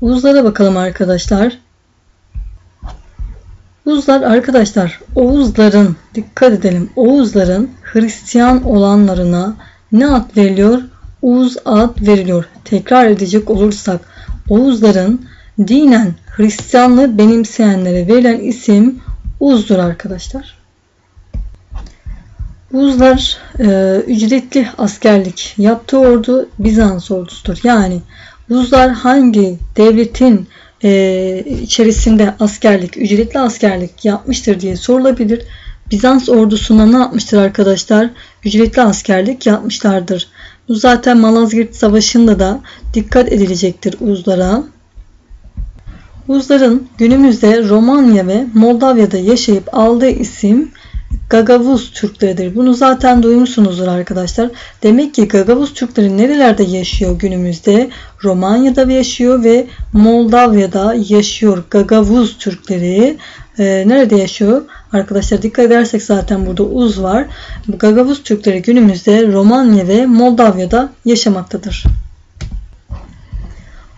Uzlara bakalım arkadaşlar. Uzlar arkadaşlar Oğuzların dikkat edelim Oğuzların Hristiyan olanlarına ne ad veriliyor? Uz ad veriliyor. Tekrar edecek olursak Oğuzların dinen Hristiyanlığı benimseyenlere verilen isim Uz'dur arkadaşlar. Uzlar e, ücretli askerlik yaptığı ordu Bizans ordusudur. Yani Uzlar hangi devletin e, içerisinde askerlik, ücretli askerlik yapmıştır diye sorulabilir. Bizans ordusuna ne yapmıştır arkadaşlar? Ücretli askerlik yapmışlardır. Bu zaten Malazgirt Savaşı'nda da dikkat edilecektir Uzlara. Uzların günümüzde Romanya ve Moldavya'da yaşayıp aldığı isim Gagavuz Türkleridir. Bunu zaten duymuşsunuzdur arkadaşlar. Demek ki Gagavuz Türkleri nerelerde yaşıyor günümüzde? Romanya'da yaşıyor ve Moldavya'da yaşıyor. Gagavuz Türkleri e, nerede yaşıyor? Arkadaşlar dikkat edersek zaten burada uz var. Gagavuz Türkleri günümüzde Romanya ve Moldavya'da yaşamaktadır.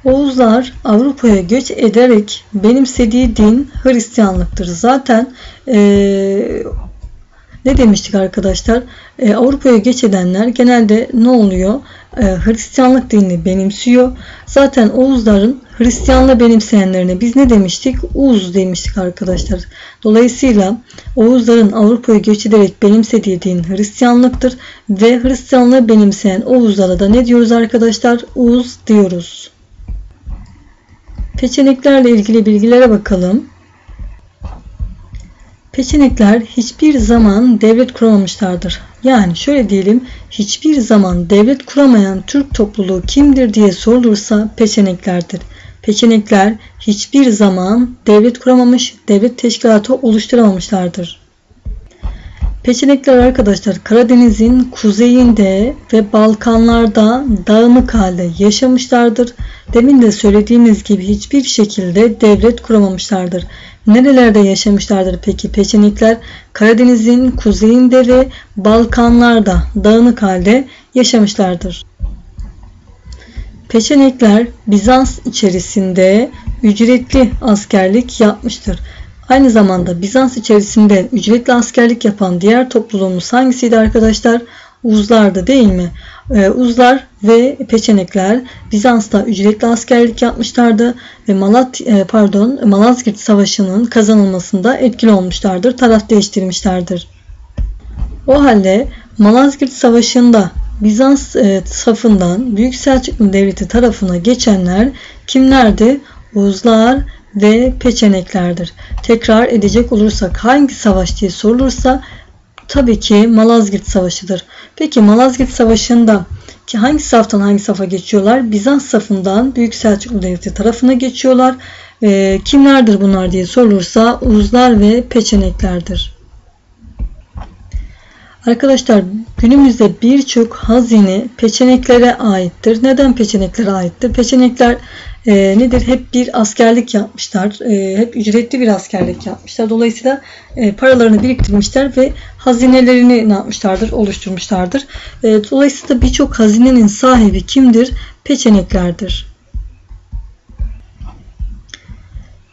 Oğuzlar Avrupa'ya göç ederek benimsediği din Hristiyanlıktır. Zaten e, ne demiştik arkadaşlar? E, Avrupa'ya geç edenler genelde ne oluyor? E, Hristiyanlık dinini benimsiyor. Zaten Oğuzların Hristiyanlığı benimseyenlerine biz ne demiştik? Uz demiştik arkadaşlar. Dolayısıyla Oğuzların Avrupa'ya göç ederek benimsediği din Hristiyanlıktır ve Hristiyanlığı benimseyen Oğuzlara da ne diyoruz arkadaşlar? Uz diyoruz. Peçeneklerle ilgili bilgilere bakalım. Peçenekler hiçbir zaman devlet kuramamışlardır. Yani şöyle diyelim hiçbir zaman devlet kuramayan Türk topluluğu kimdir diye sorulursa peçeneklerdir. Peçenekler hiçbir zaman devlet kuramamış, devlet teşkilatı oluşturamamışlardır. Peçenekler arkadaşlar Karadeniz'in kuzeyinde ve Balkanlarda dağınık halde yaşamışlardır. Demin de söylediğimiz gibi hiçbir şekilde devlet kuramamışlardır. Nerelerde yaşamışlardır peki peçenikler? Karadeniz'in kuzeyinde ve Balkanlarda dağınık halde yaşamışlardır. Peçenekler Bizans içerisinde ücretli askerlik yapmıştır. Aynı zamanda Bizans içerisinde ücretli askerlik yapan diğer topluluğumuz hangisiydi arkadaşlar? Uzlardı değil mi? Ee, Uzlar ve Peçenekler Bizans'ta ücretli askerlik yapmışlardı ve Malat e, pardon Malazgirt Savaşı'nın kazanılmasında etkili olmuşlardır. Taraf değiştirmişlerdir. O halde Malazgirt Savaşı'nda Bizans e, safından Büyük Selçuklu Devleti tarafına geçenler kimlerdi? Uzlar ve peçeneklerdir. Tekrar edecek olursak hangi savaş diye sorulursa tabii ki Malazgirt Savaşı'dır. Peki Malazgirt Savaşı'nda ki hangi saftan hangi safa geçiyorlar? Bizans safından Büyük Selçuklu Devleti tarafına geçiyorlar. E, kimlerdir bunlar diye sorulursa Uzlar ve Peçeneklerdir. Arkadaşlar günümüzde birçok hazine peçeneklere aittir. Neden peçeneklere aittir? Peçenekler e, nedir? Hep bir askerlik yapmışlar. E, hep ücretli bir askerlik yapmışlar. Dolayısıyla e, paralarını biriktirmişler ve hazinelerini ne yapmışlardır? Oluşturmuşlardır. E, dolayısıyla birçok hazinenin sahibi kimdir? Peçeneklerdir.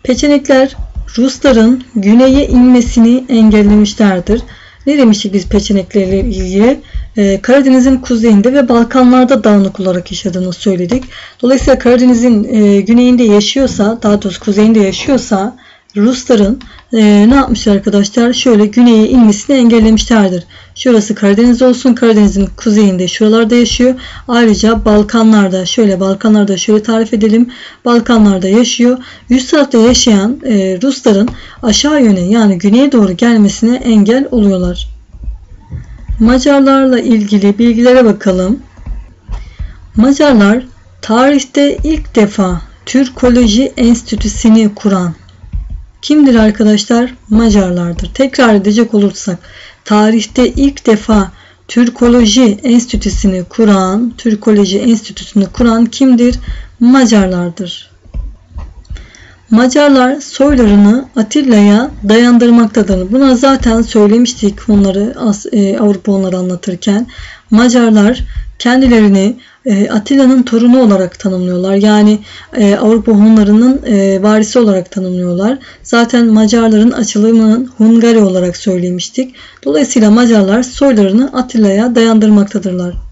Peçenekler Rusların güneye inmesini engellemişlerdir. Ne demiştik biz peçeneklerle ilgili? Ee, Karadeniz'in kuzeyinde ve Balkanlarda dağınık olarak yaşadığını söyledik. Dolayısıyla Karadeniz'in e, güneyinde yaşıyorsa, daha doğrusu kuzeyinde yaşıyorsa Rusların e, ne yapmışlar arkadaşlar? Şöyle güneye inmesini engellemişlerdir. Şurası Karadeniz olsun. Karadeniz'in kuzeyinde şuralarda yaşıyor. Ayrıca Balkanlarda şöyle Balkanlarda şöyle tarif edelim. Balkanlarda yaşıyor. Üst tarafta yaşayan e, Rusların aşağı yöne yani güneye doğru gelmesine engel oluyorlar. Macarlarla ilgili bilgilere bakalım. Macarlar tarihte ilk defa Türkoloji Enstitüsü'nü kuran kimdir arkadaşlar? Macarlardır. Tekrar edecek olursak tarihte ilk defa Türkoloji Enstitüsü'nü kuran, Türkoloji Enstitüsü'nü kuran kimdir? Macarlardır. Macarlar soylarını Atilla'ya dayandırmaktadır. Buna zaten söylemiştik onları e, Avrupa onları anlatırken. Macarlar kendilerini e, Atilla'nın torunu olarak tanımlıyorlar. Yani e, Avrupa Hunlarının varisi olarak tanımlıyorlar. Zaten Macarların açılımının Hungari olarak söylemiştik. Dolayısıyla Macarlar soylarını Atilla'ya dayandırmaktadırlar.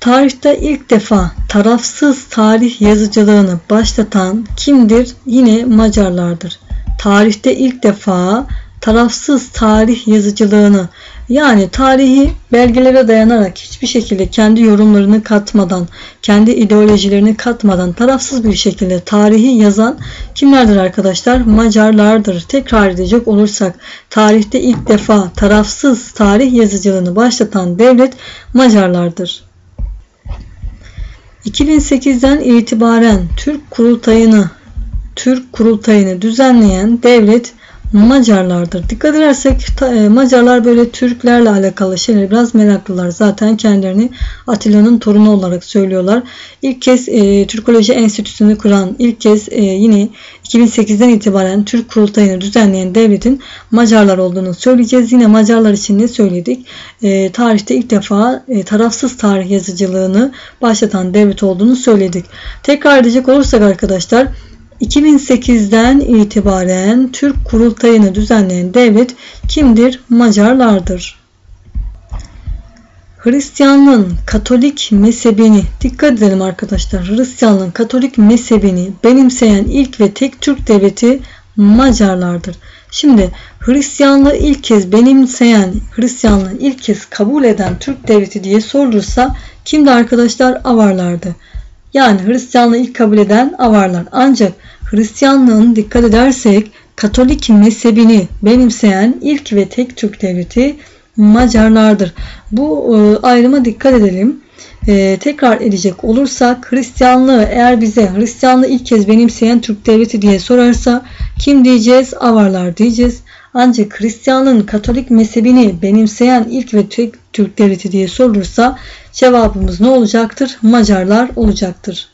Tarihte ilk defa tarafsız tarih yazıcılığını başlatan kimdir? Yine Macarlardır. Tarihte ilk defa tarafsız tarih yazıcılığını yani tarihi belgelere dayanarak hiçbir şekilde kendi yorumlarını katmadan, kendi ideolojilerini katmadan tarafsız bir şekilde tarihi yazan kimlerdir arkadaşlar? Macarlardır. Tekrar edecek olursak tarihte ilk defa tarafsız tarih yazıcılığını başlatan devlet Macarlardır. 2008'den itibaren Türk kurultayını Türk kurultayını düzenleyen devlet Macarlardır. Dikkat edersek e, Macarlar böyle Türklerle alakalı şeyler biraz meraklılar. Zaten kendilerini Atilla'nın torunu olarak söylüyorlar. İlk kez e, Türkoloji Enstitüsü'nü kuran, ilk kez e, yine 2008'den itibaren Türk kurultayını düzenleyen devletin Macarlar olduğunu söyleyeceğiz. Yine Macarlar için ne söyledik? E, tarihte ilk defa e, tarafsız tarih yazıcılığını başlatan devlet olduğunu söyledik. Tekrar edecek olursak arkadaşlar 2008'den itibaren Türk kurultayını düzenleyen devlet kimdir? Macarlardır. Hristiyanlığın Katolik mezhebini dikkat edelim arkadaşlar. Hristiyanlığın Katolik mezhebini benimseyen ilk ve tek Türk devleti Macarlardır. Şimdi Hristiyanlığı ilk kez benimseyen, Hristiyanlığı ilk kez kabul eden Türk devleti diye sorulursa kimdi arkadaşlar? Avarlardı. Yani Hristiyanlığı ilk kabul eden Avarlar. Ancak Hristiyanlığın dikkat edersek Katolik mezhebini benimseyen ilk ve tek Türk devleti Macarlardır. Bu e, ayrıma dikkat edelim. E, tekrar edecek olursak Hristiyanlığı eğer bize Hristiyanlığı ilk kez benimseyen Türk devleti diye sorarsa kim diyeceğiz? Avarlar diyeceğiz. Ancak Hristiyanlığın Katolik mezhebini benimseyen ilk ve tek Türk devleti diye sorulursa cevabımız ne olacaktır? Macarlar olacaktır.